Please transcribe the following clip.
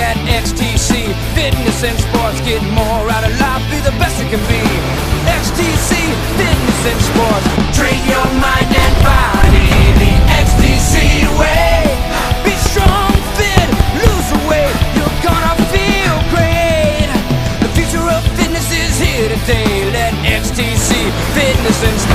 at XTC. Fitness and sports, getting more out of life, be the best it can be. XTC, fitness and sports, train your mind and body the XTC way. Be strong, fit, lose weight, you're gonna feel great. The future of fitness is here today. Let XTC, fitness and sports.